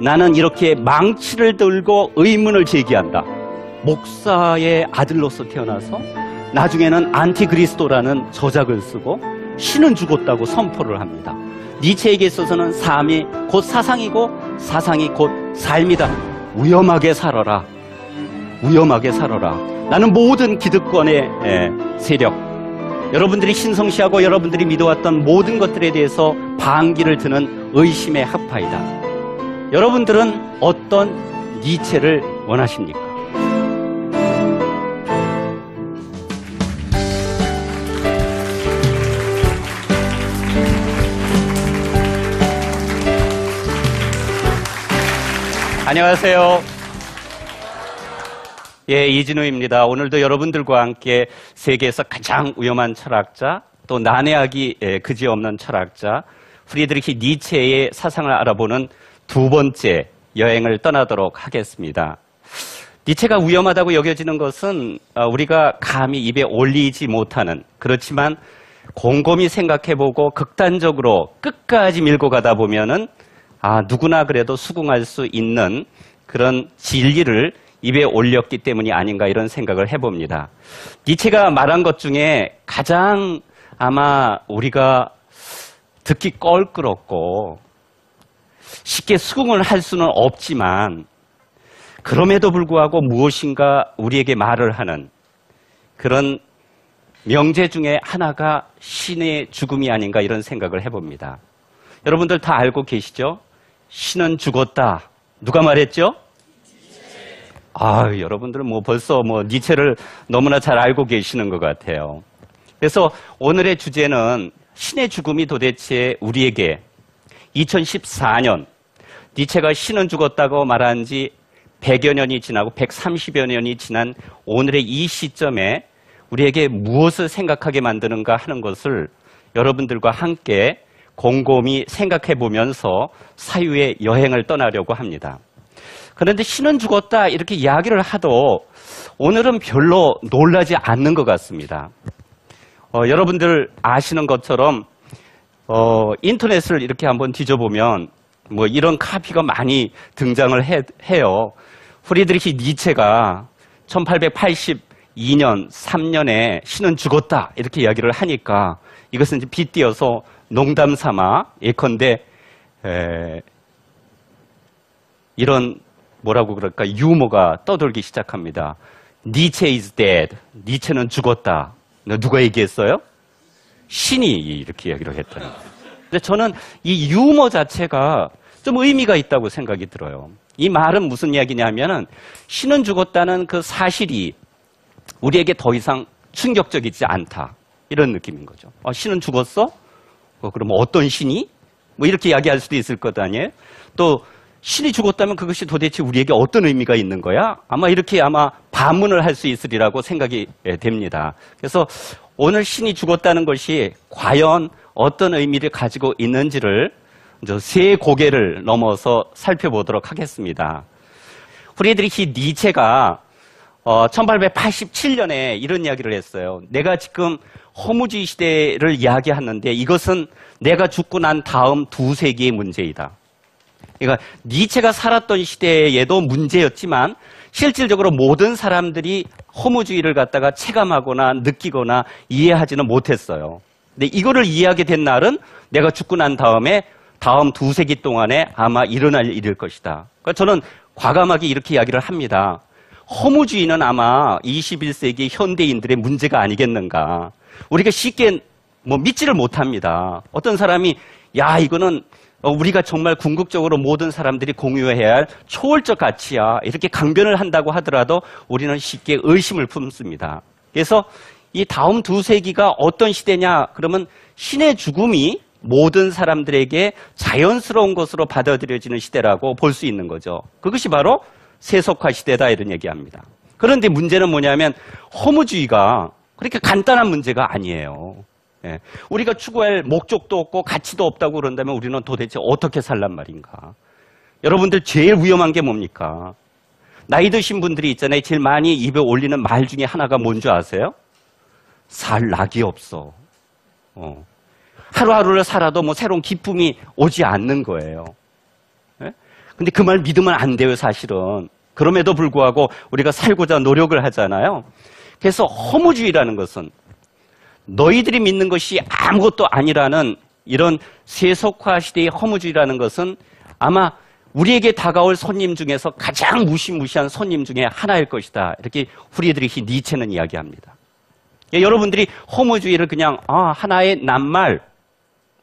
나는 이렇게 망치를 들고 의문을 제기한다. 목사의 아들로서 태어나서 나중에는 안티그리스도라는 저작을 쓰고 신은 죽었다고 선포를 합니다. 니체에게 있어서는 삶이 곧 사상이고 사상이 곧 삶이다. 위험하게 살아라. 위험하게 살아라. 나는 모든 기득권의 세력, 여러분들이 신성시하고 여러분들이 믿어왔던 모든 것들에 대해서 반기를 드는 의심의 학파이다. 여러분들은 어떤 니체를 원하십니까? 안녕하세요. 예, 이진우입니다. 오늘도 여러분들과 함께 세계에서 가장 위험한 철학자, 또 난해하기 예, 그지없는 철학자, 프리드리히 니체의 사상을 알아보는 두 번째 여행을 떠나도록 하겠습니다. 니체가 위험하다고 여겨지는 것은 어, 우리가 감히 입에 올리지 못하는 그렇지만 곰곰이 생각해보고 극단적으로 끝까지 밀고 가다 보면은 아, 누구나 그래도 수긍할 수 있는 그런 진리를 입에 올렸기 때문이 아닌가 이런 생각을 해봅니다. 니체가 말한 것 중에 가장 아마 우리가 듣기 껄끄럽고 쉽게 수긍을 할 수는 없지만 그럼에도 불구하고 무엇인가 우리에게 말을 하는 그런 명제 중에 하나가 신의 죽음이 아닌가 이런 생각을 해봅니다. 여러분들 다 알고 계시죠? 신은 죽었다. 누가 말했죠? 아, 여러분들은 뭐 벌써 뭐 니체를 너무나 잘 알고 계시는 것 같아요. 그래서 오늘의 주제는 신의 죽음이 도대체 우리에게 2014년 니체가 신은 죽었다고 말한 지 100여 년이 지나고 130여 년이 지난 오늘의 이 시점에 우리에게 무엇을 생각하게 만드는가 하는 것을 여러분들과 함께 곰곰이 생각해 보면서 사유의 여행을 떠나려고 합니다. 그런데 신은 죽었다 이렇게 이야기를 하도 오늘은 별로 놀라지 않는 것 같습니다. 어, 여러분들 아시는 것처럼 어, 인터넷을 이렇게 한번 뒤져보면 뭐 이런 카피가 많이 등장을 해, 해요. 프리드리히 니체가 1882년 3년에 신은 죽었다 이렇게 이야기를 하니까 이것은 이제 빗띄어서 농담 삼아 예컨대 에, 이런 뭐라고 그럴까 유머가 떠돌기 시작합니다. 니체 is dead. 니체는 죽었다. 누가 얘기했어요? 신이 이렇게 이야기를 했더니. 근데 저는 이 유머 자체가 좀 의미가 있다고 생각이 들어요. 이 말은 무슨 이야기냐면은 신은 죽었다는 그 사실이 우리에게 더 이상 충격적이지 않다. 이런 느낌인 거죠. 아, 신은 죽었어? 어, 그럼 어떤 신이? 뭐 이렇게 이야기할 수도 있을 것 아니에요? 또 신이 죽었다면 그것이 도대체 우리에게 어떤 의미가 있는 거야? 아마 이렇게 아마 반문을 할 수 있으리라고 생각이 예, 됩니다. 그래서 오늘 신이 죽었다는 것이 과연 어떤 의미를 가지고 있는지를 세 고개를 넘어서 살펴보도록 하겠습니다. 프리드리히 니체가 1887년에 어, 이런 이야기를 했어요. 내가 지금 허무주의 시대를 이야기하는데 이것은 내가 죽고 난 다음 두 세기의 문제이다. 그러니까 니체가 살았던 시대에도 문제였지만 실질적으로 모든 사람들이 허무주의를 갖다가 체감하거나 느끼거나 이해하지는 못했어요. 근데 이거를 이해하게 된 날은 내가 죽고 난 다음에 다음 두 세기 동안에 아마 일어날 일일 것이다. 그러니까 저는 과감하게 이렇게 이야기를 합니다. 허무주의는 아마 21세기 현대인들의 문제가 아니겠는가. 우리가 쉽게 뭐 믿지를 못합니다. 어떤 사람이 야 이거는 우리가 정말 궁극적으로 모든 사람들이 공유해야 할 초월적 가치야 이렇게 강변을 한다고 하더라도 우리는 쉽게 의심을 품습니다. 그래서 이 다음 두 세기가 어떤 시대냐 그러면 신의 죽음이 모든 사람들에게 자연스러운 것으로 받아들여지는 시대라고 볼 수 있는 거죠. 그것이 바로 세속화 시대다 이런 얘기합니다. 그런데 문제는 뭐냐면 허무주의가 그렇게 간단한 문제가 아니에요. 예. 우리가 추구할 목적도 없고 가치도 없다고 그런다면 우리는 도대체 어떻게 살란 말인가? 여러분들 제일 위험한 게 뭡니까? 나이 드신 분들이 있잖아요. 제일 많이 입에 올리는 말 중에 하나가 뭔지 아세요? 살 낙이 없어. 어. 하루하루를 살아도 뭐 새로운 기쁨이 오지 않는 거예요. 예? 근데 그 말 믿으면 안 돼요, 사실은. 그럼에도 불구하고 우리가 살고자 노력을 하잖아요. 그래서 허무주의라는 것은 너희들이 믿는 것이 아무것도 아니라는 이런 세속화 시대의 허무주의라는 것은 아마 우리에게 다가올 손님 중에서 가장 무시무시한 손님 중에 하나일 것이다. 이렇게 후리드리히 니체는 이야기합니다. 예, 여러분들이 허무주의를 그냥 아, 하나의 낱말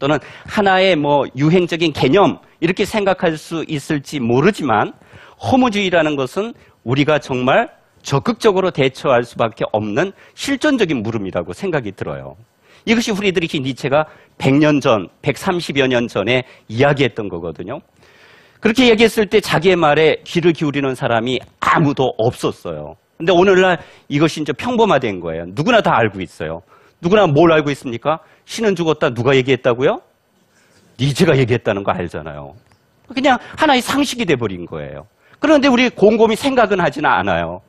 또는 하나의 뭐 유행적인 개념 이렇게 생각할 수 있을지 모르지만 허무주의라는 것은 우리가 정말 적극적으로 대처할 수밖에 없는 실존적인 물음이라고 생각이 들어요. 이것이 후리드리히 니체가 100년 전, 130여 년 전에 이야기했던 거거든요. 그렇게 얘기했을 때 자기의 말에 귀를 기울이는 사람이 아무도 없었어요. 근데 오늘날 이것이 이제 평범화된 거예요. 누구나 다 알고 있어요. 누구나 뭘 알고 있습니까? 신은 죽었다 누가 얘기했다고요? 니체가 얘기했다는 거 알잖아요. 그냥 하나의 상식이 돼버린 거예요. 그런데 우리 곰곰이 생각은 하지는 않아요.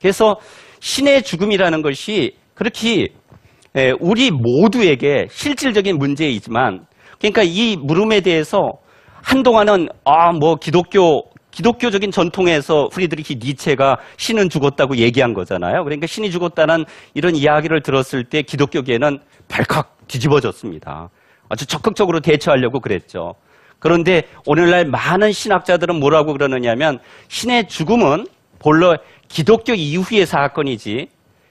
그래서 신의 죽음이라는 것이 그렇게 에, 우리 모두에게 실질적인 문제이지만 그러니까 이 물음에 대해서 한동안은 아 뭐 기독교 기독교적인 전통에서 프리드리히 니체가 신은 죽었다고 얘기한 거잖아요. 그러니까 신이 죽었다는 이런 이야기를 들었을 때 기독교계는 발칵 뒤집어졌습니다. 아주 적극적으로 대처하려고 그랬죠. 그런데 오늘날 많은 신학자들은 뭐라고 그러느냐면 신의 죽음은 본래 기독교 이후의 사건이지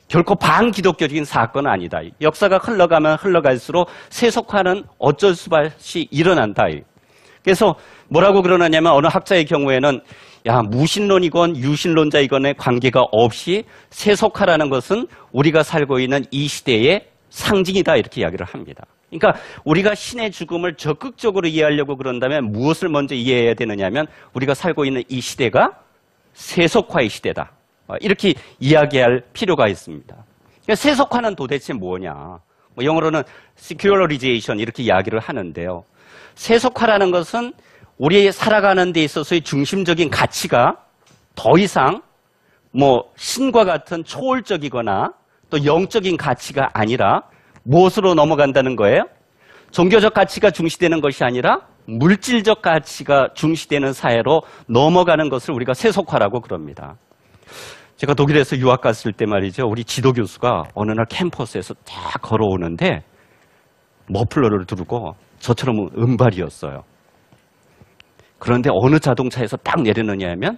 결코 반기독교적인 사건은 아니다. 역사가 흘러가면 흘러갈수록 세속화는 어쩔 수 없이 일어난다. 그래서 뭐라고 그러느냐면 어느 학자의 경우에는 야 무신론이건 유신론자이건의 관계가 없이 세속화라는 것은 우리가 살고 있는 이 시대의 상징이다 이렇게 이야기를 합니다. 그러니까 우리가 신의 죽음을 적극적으로 이해하려고 그런다면 무엇을 먼저 이해해야 되느냐면 우리가 살고 있는 이 시대가 세속화의 시대다. 어, 이렇게 이야기할 필요가 있습니다. 그러니까 세속화는 도대체 뭐냐? 뭐 영어로는 secularization 이렇게 이야기를 하는데요. 세속화라는 것은 우리 살아가는 데 있어서의 중심적인 가치가 더 이상 뭐 신과 같은 초월적이거나 또 영적인 가치가 아니라 무엇으로 넘어간다는 거예요? 종교적 가치가 중시되는 것이 아니라 물질적 가치가 중시되는 사회로 넘어가는 것을 우리가 세속화라고 그럽니다. 제가 독일에서 유학 갔을 때 말이죠. 우리 지도 교수가 어느 날 캠퍼스에서 딱 걸어오는데 머플러를 두르고 저처럼 은발이었어요. 그런데 어느 자동차에서 딱 내리느냐 하면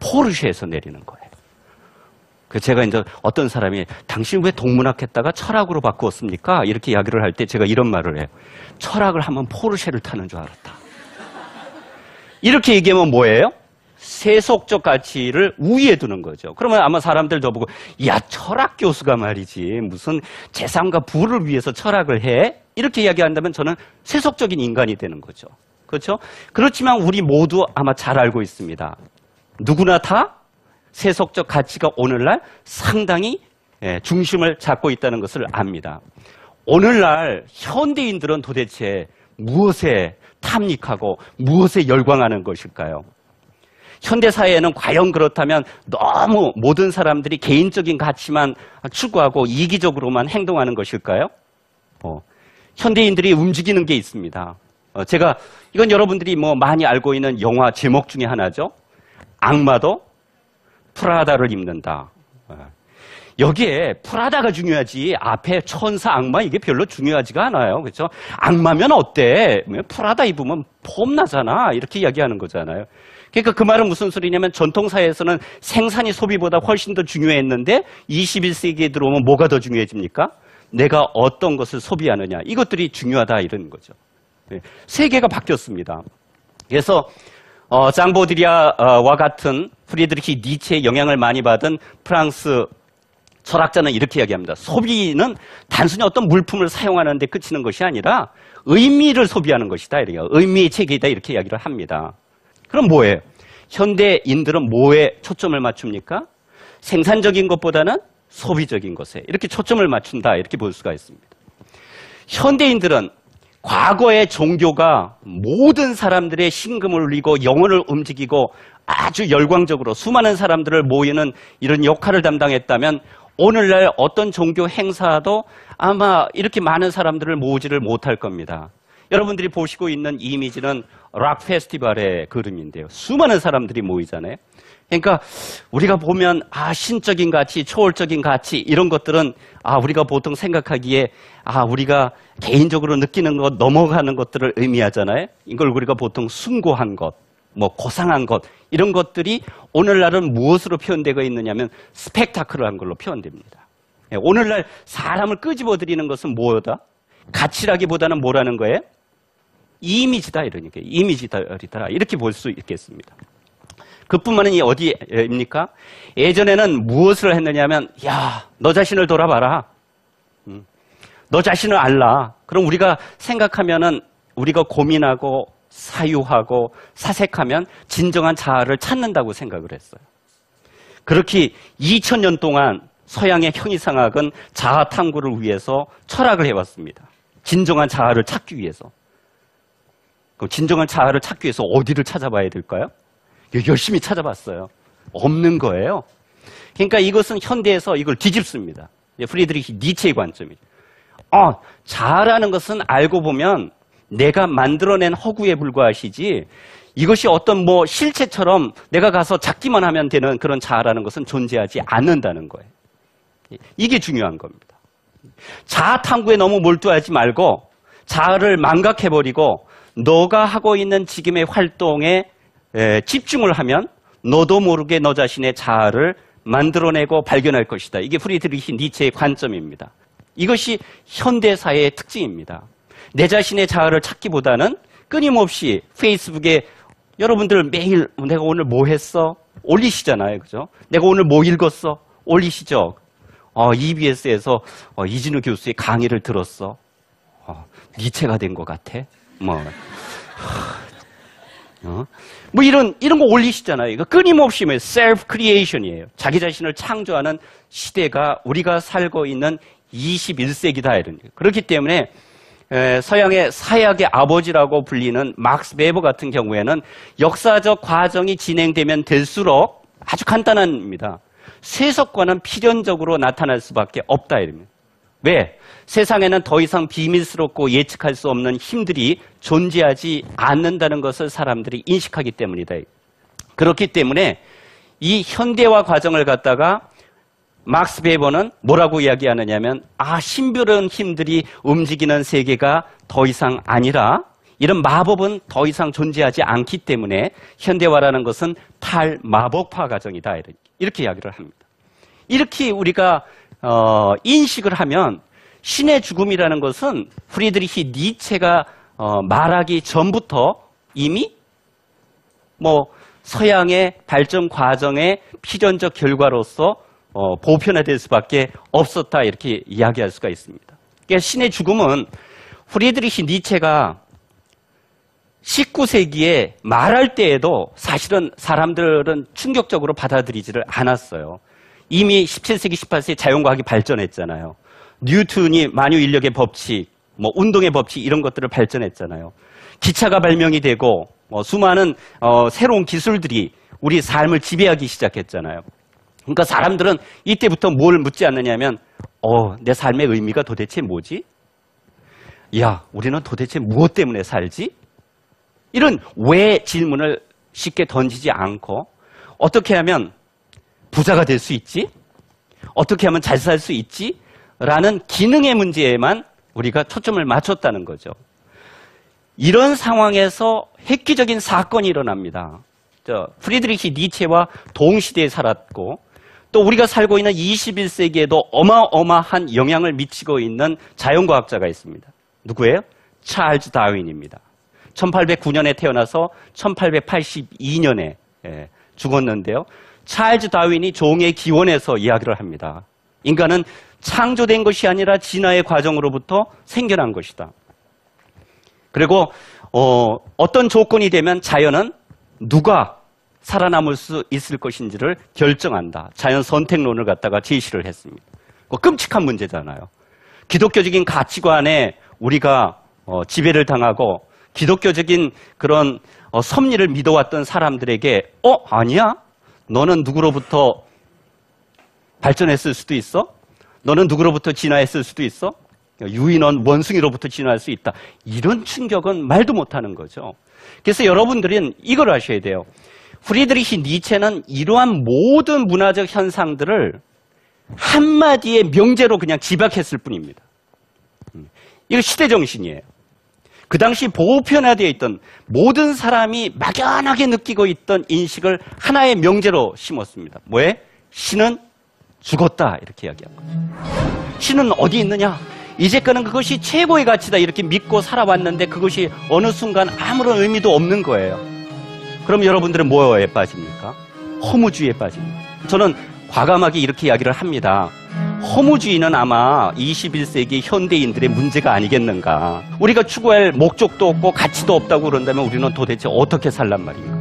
포르쉐에서 내리는 거예요. 그 제가 이제 어떤 사람이 당신 왜 동문학 했다가 철학으로 바꾸었습니까? 이렇게 이야기를 할 때 제가 이런 말을 해요. 철학을 하면 포르쉐를 타는 줄 알았다. 이렇게 얘기하면 뭐예요? 세속적 가치를 우위에 두는 거죠. 그러면 아마 사람들 저보고 야 철학 교수가 말이지 무슨 재산과 부를 위해서 철학을 해? 이렇게 이야기한다면 저는 세속적인 인간이 되는 거죠. 그렇죠? 그렇지만 우리 모두 아마 잘 알고 있습니다. 누구나 다 세속적 가치가 오늘날 상당히 예, 중심을 잡고 있다는 것을 압니다. 오늘날 현대인들은 도대체 무엇에 탐닉하고 무엇에 열광하는 것일까요? 현대 사회에는 과연 그렇다면 너무 모든 사람들이 개인적인 가치만 추구하고 이기적으로만 행동하는 것일까요? 어, 현대인들이 움직이는 게 있습니다. 어, 제가 이건 여러분들이 뭐 많이 알고 있는 영화 제목 중에 하나죠. 악마도 프라다를 입는다. 어, 여기에 프라다가 중요하지 앞에 천사 악마 이게 별로 중요하지가 않아요. 그렇죠? 악마면 어때? 프라다 입으면 폼나잖아. 이렇게 이야기하는 거잖아요. 그러니까 그 말은 무슨 소리냐면 전통사회에서는 생산이 소비보다 훨씬 더 중요했는데 21세기에 들어오면 뭐가 더 중요해집니까? 내가 어떤 것을 소비하느냐. 이것들이 중요하다 이런 거죠. 네. 세계가 바뀌었습니다. 그래서 어, 짱보드리아와 같은 프리드리히 니체의 영향을 많이 받은 프랑스 철학자는 이렇게 이야기합니다. 소비는 단순히 어떤 물품을 사용하는 데 그치는 것이 아니라 의미를 소비하는 것이다. 이래요. 의미의 체계이다. 이렇게 이야기를 합니다. 그럼 뭐예요? 현대인들은 뭐에 초점을 맞춥니까? 생산적인 것보다는 소비적인 것에 이렇게 초점을 맞춘다. 이렇게 볼 수가 있습니다. 현대인들은 과거의 종교가 모든 사람들의 신금을 울리고 영혼을 움직이고 아주 열광적으로 수많은 사람들을 모이는 이런 역할을 담당했다면 오늘날 어떤 종교 행사도 아마 이렇게 많은 사람들을 모으지를 못할 겁니다. 여러분들이 보시고 있는 이 이미지는 락 페스티벌의 그림인데요. 수많은 사람들이 모이잖아요. 그러니까 우리가 보면 아 신적인 가치, 초월적인 가치 이런 것들은 아 우리가 보통 생각하기에 아 우리가 개인적으로 느끼는 것 넘어가는 것들을 의미하잖아요. 이걸 우리가 보통 숭고한 것, 뭐 고상한 것 이런 것들이 오늘날은 무엇으로 표현되고 있느냐면 스펙타클한 걸로 표현됩니다. 예, 오늘날 사람을 끄집어 들이는 것은 뭐다? 가치라기보다는 뭐라는 거예요? 이미지다 이러니까 이미지다 이렇게 볼 수 있겠습니다. 그뿐만 아니라 어디입니까? 예전에는 무엇을 했느냐면 야, 너 자신을 돌아봐라. 음. 너 자신을 알라. 그럼 우리가 생각하면은 우리가 고민하고 사유하고 사색하면 진정한 자아를 찾는다고 생각을 했어요. 그렇게 2000년 동안 서양의 형이상학은 자아 탐구를 위해서 철학을 해왔습니다. 진정한 자아를 찾기 위해서. 그 진정한 자아를 찾기 위해서 어디를 찾아봐야 될까요? 열심히 찾아봤어요. 없는 거예요. 그러니까 이것은 현대에서 이걸 뒤집습니다. 프리드리히 니체의 관점이죠. 어, 자아라는 것은 알고 보면 내가 만들어낸 허구에 불과하시지 이것이 어떤 뭐 실체처럼 내가 가서 잡기만 하면 되는 그런 자아라는 것은 존재하지 않는다는 거예요. 이게 중요한 겁니다. 자아 탐구에 너무 몰두하지 말고 자아를 망각해버리고 너가 하고 있는 지금의 활동에 집중을 하면 너도 모르게 너 자신의 자아를 만들어내고 발견할 것이다. 이게 프리드리히 니체의 관점입니다. 이것이 현대사회의 특징입니다. 내 자신의 자아를 찾기보다는 끊임없이 페이스북에 여러분들 매일 내가 오늘 뭐 했어? 올리시잖아요. 그죠? 내가 오늘 뭐 읽었어? 올리시죠? 어, EBS에서 어, 이진우 교수의 강의를 들었어. 어, 니체가 된 것 같아. 뭐. 어? 뭐 이런 이런 거 올리시잖아요. 이거 끊임없이 뭐 self creation이에요. 자기 자신을 창조하는 시대가 우리가 살고 있는 21세기다 이런. 그렇기 때문에 서양의 사회학의 아버지라고 불리는 막스 베버 같은 경우에는 역사적 과정이 진행되면 될수록 아주 간단합니다. 세속과는 필연적으로 나타날 수밖에 없다 이럽니다. 왜? 세상에는 더 이상 비밀스럽고 예측할 수 없는 힘들이 존재하지 않는다는 것을 사람들이 인식하기 때문이다. 그렇기 때문에 이 현대화 과정을 갖다가 막스 베버는 뭐라고 이야기하느냐면 아 신비로운 힘들이 움직이는 세계가 더 이상 아니라 이런 마법은 더 이상 존재하지 않기 때문에 현대화라는 것은 탈마법화 과정이다 이렇게 이야기를 합니다. 이렇게 우리가 어, 인식을 하면 신의 죽음이라는 것은 프리드리히 니체가 어, 말하기 전부터 이미 뭐 서양의 발전 과정의 필연적 결과로서 어, 보편화될 수밖에 없었다 이렇게 이야기할 수가 있습니다. 그러니까 신의 죽음은 프리드리히 니체가 19세기에 말할 때에도 사실은 사람들은 충격적으로 받아들이지를 않았어요. 이미 17세기, 18세기 자연과학이 발전했잖아요. 뉴턴이 만유 인력의 법칙, 뭐 운동의 법칙 이런 것들을 발전했잖아요. 기차가 발명이 되고 뭐 수많은 어, 새로운 기술들이 우리 삶을 지배하기 시작했잖아요. 그러니까 사람들은 이때부터 뭘 묻지 않느냐면 어, 내 삶의 의미가 도대체 뭐지? 야, 우리는 도대체 무엇 때문에 살지? 이런 왜 질문을 쉽게 던지지 않고 어떻게 하면 부자가 될 수 있지? 어떻게 하면 잘 살 수 있지? 라는 기능의 문제에만 우리가 초점을 맞췄다는 거죠. 이런 상황에서 획기적인 사건이 일어납니다. 저 프리드리히 니체와 동시대에 살았고 또 우리가 살고 있는 21세기에도 어마어마한 영향을 미치고 있는 자연과학자가 있습니다. 누구예요? 찰즈 다윈입니다. 1809년에 태어나서 1882년에 예, 죽었는데요. 찰즈 다윈이 종의 기원에서 이야기를 합니다. 인간은 창조된 것이 아니라 진화의 과정으로부터 생겨난 것이다. 그리고 어, 어떤 조건이 되면 자연은 누가 살아남을 수 있을 것인지를 결정한다. 자연 선택론을 갖다가 제시를 했습니다. 끔찍한 문제잖아요. 기독교적인 가치관에 우리가 어, 지배를 당하고 기독교적인 그런 어, 섭리를 믿어왔던 사람들에게 어 아니야 너는 누구로부터 발전했을 수도 있어? 너는 누구로부터 진화했을 수도 있어? 유인원 원숭이로부터 진화할 수 있다. 이런 충격은 말도 못하는 거죠. 그래서 여러분들은 이걸 아셔야 돼요. 프리드리히 니체는 이러한 모든 문화적 현상들을 한마디의 명제로 그냥 집약했을 뿐입니다. 음. 이거 시대 정신이에요. 그 당시 보편화되어 있던 모든 사람이 막연하게 느끼고 있던 인식을 하나의 명제로 심었습니다. 뭐에? 신은 죽었다. 이렇게 이야기한 거죠. 신은 어디 있느냐? 이제까는 그것이 최고의 가치다. 이렇게 믿고 살아왔는데 그것이 어느 순간 아무런 의미도 없는 거예요. 그럼 여러분들은 뭐에 빠집니까? 허무주의에 빠집니다. 저는 과감하게 이렇게 이야기를 합니다. 허무주의는 아마 21세기 현대인들의 문제가 아니겠는가. 우리가 추구할 목적도 없고 가치도 없다고 그런다면 우리는 도대체 어떻게 살란 말입니까?